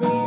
day.